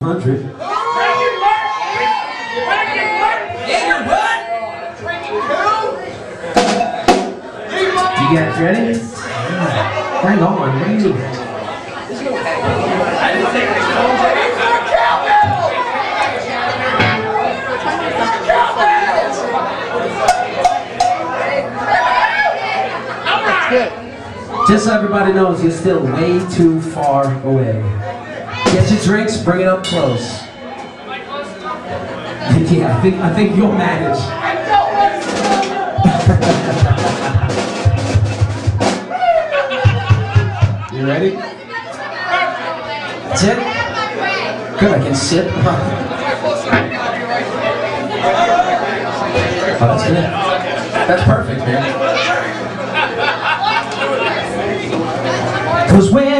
Hundred. You guys ready? Hang on, what are you? Just so everybody knows, you're still way too far away. Get your drinks, bring it up close. yeah, I think I think you'll manage. you ready? That's it? Good, I can sit. oh, that's good. That's perfect, man. Cause when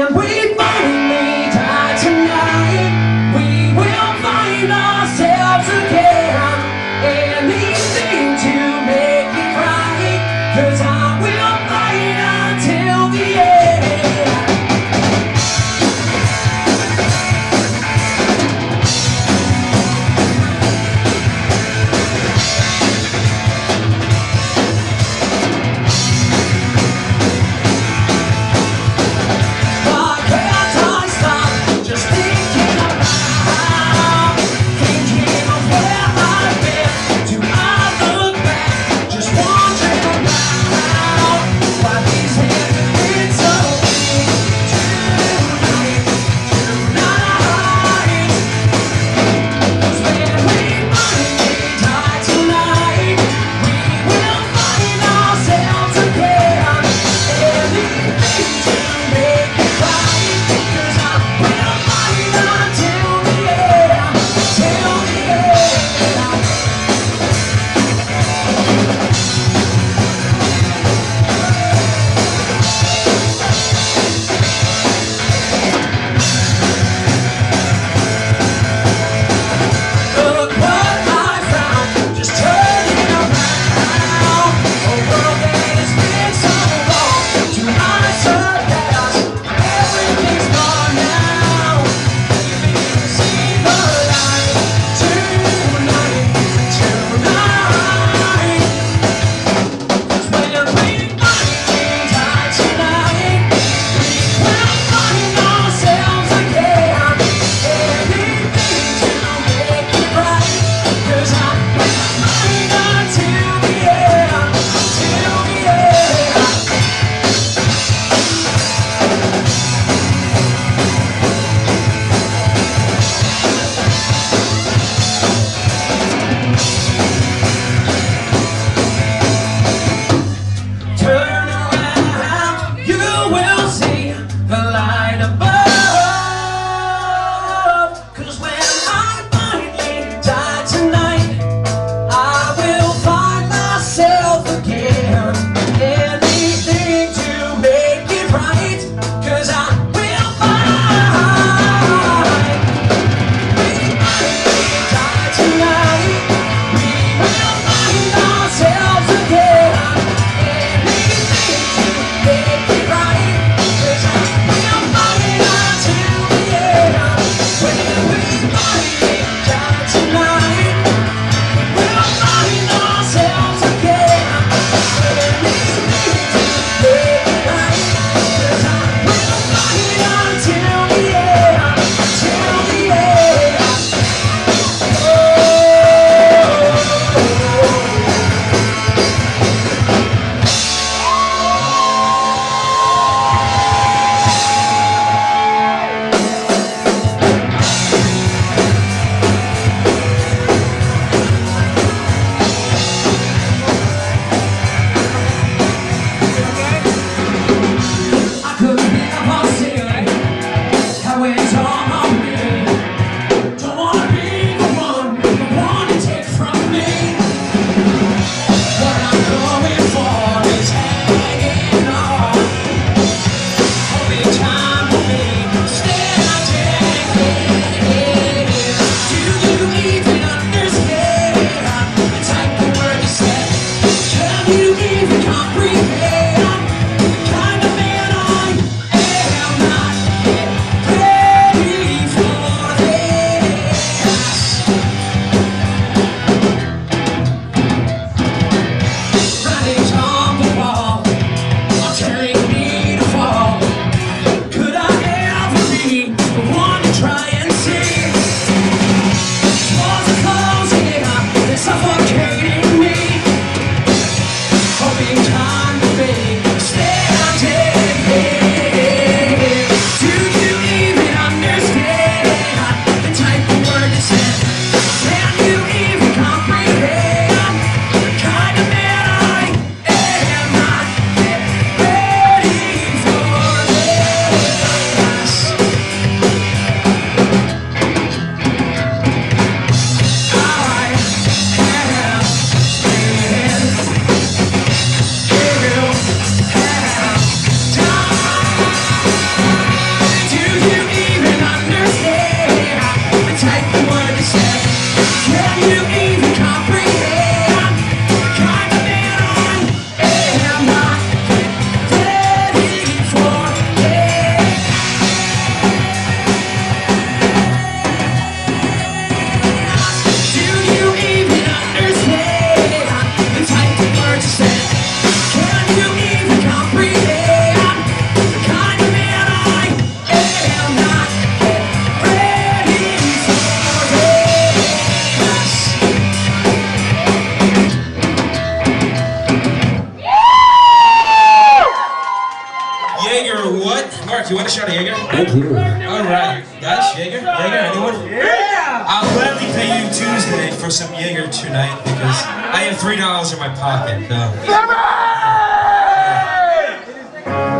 three dollars in my pocket. No.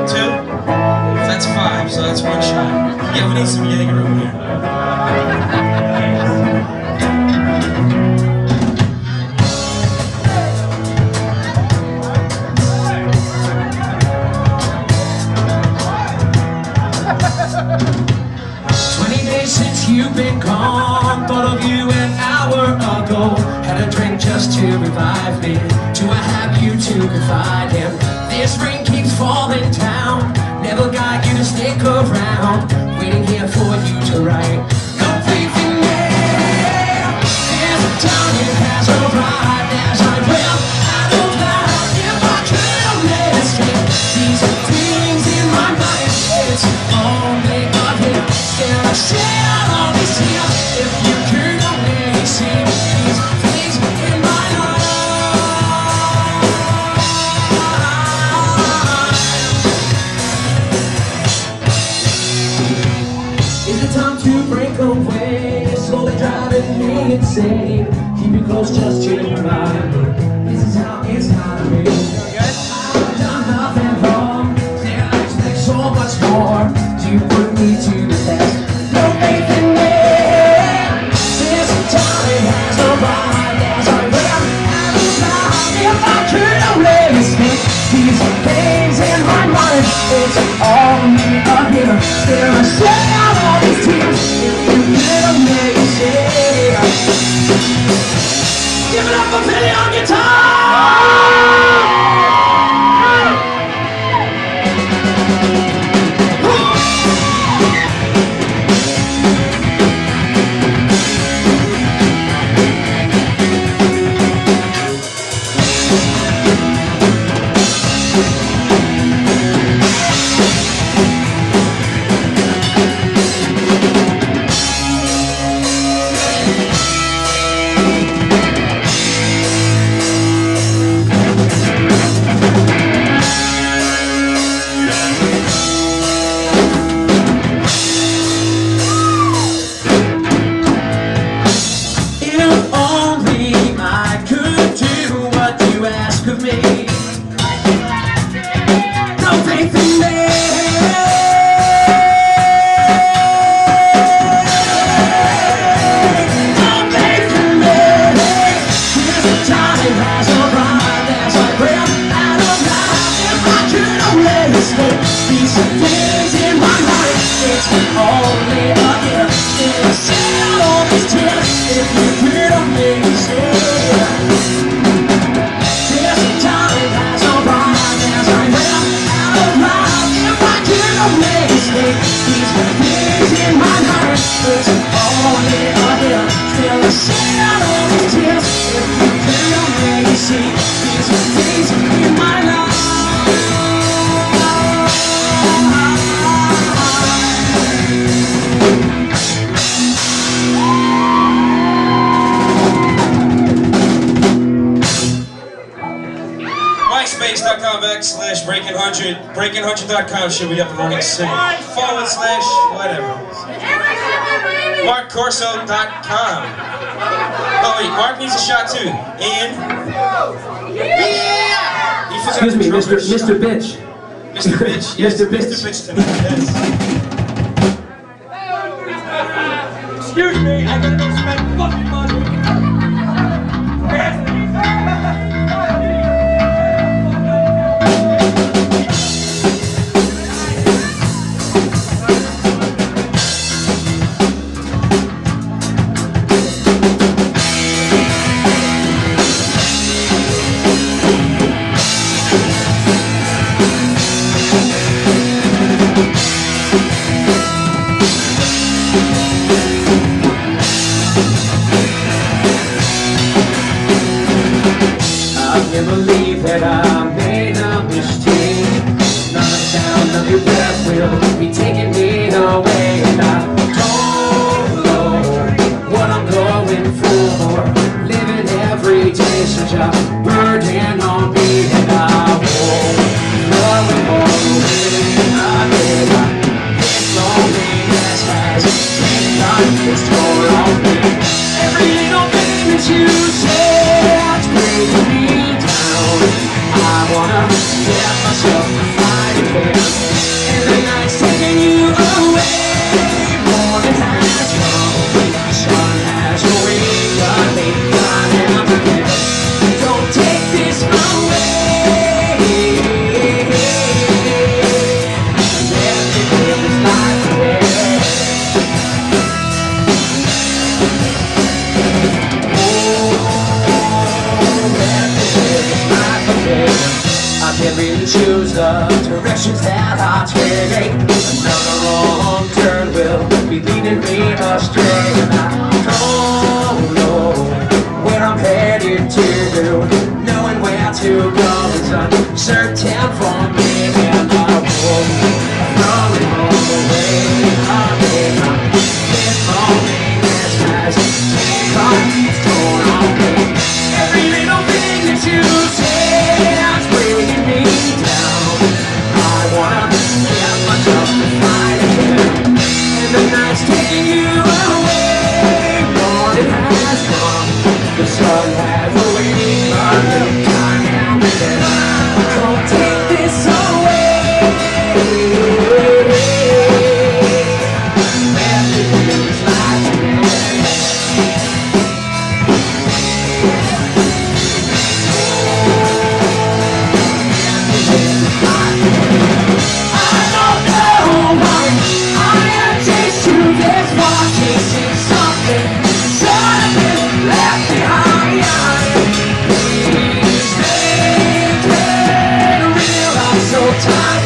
Two. That's five. So that's one shot. Yeah, we need some Jaeger over here. Twenty days since you've been gone, thought of you hour ago Had a drink just to revive me Do I have you to confide in? This rain keeps falling down. Never got you to stick around. Waiting here for you to write. Completely man There's time it has arrived There's a Slash Breakin' Hundred, breaking100.com should be up and running soon. Forward slash whatever. Markcorso dot com. Oh wait, Mark needs a shot too. And yeah. Excuse me, Mr. Mr. Bitch. Mr. Bitch. Yes, Mr. Bitch. Mr. Bitch tonight. Yes. Excuse me, I got.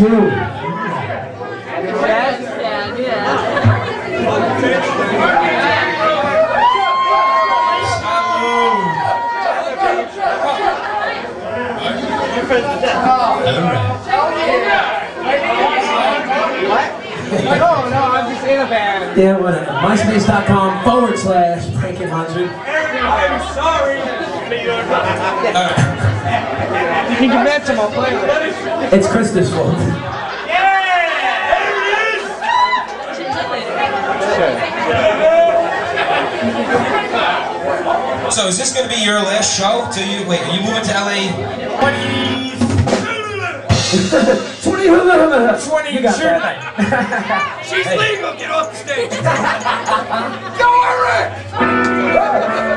do. Yes, Dad. What? No, no, I'm just in a band. Yeah, whatever. MySpace.com You can convince him on playlist. It's Krista's fault. Yeah! So is this going to be your last show? Do you wait? Are you moving to LA? 20 20 20 you got sure that. She's hey. legal. Get off the stage. Go, Eric!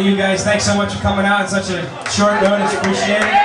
you guys. Thanks so much for coming out on such a short notice. Appreciate it.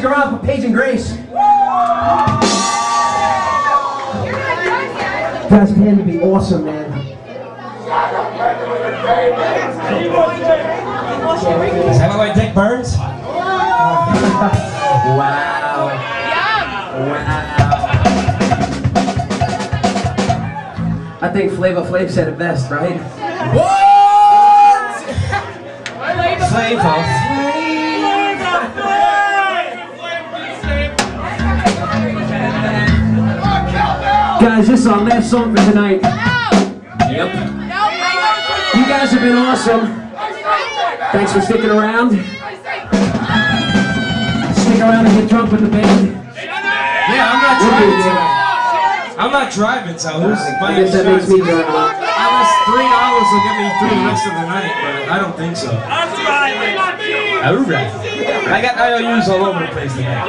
Stick around for Paige and Grace. You guys plan to be awesome, man. Is that like Dick Burns? Wow. Wow. I think Flavor Flav said it best, right? What? Flavor. Guys, this is our last song for tonight. Yep. You guys have been awesome. Thanks for sticking around. Stick around and get drunk with the band. Yeah, I'm not We'll driving do tonight. I'm not driving, so who's I buying guess that makes me insurance? driving. Unless three dollars will get me through the rest of the night, but I don't think so. I'm driving. Alright. I got IOUs all over the place tonight.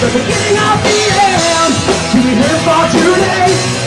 the beginning of the end. Do we live for today?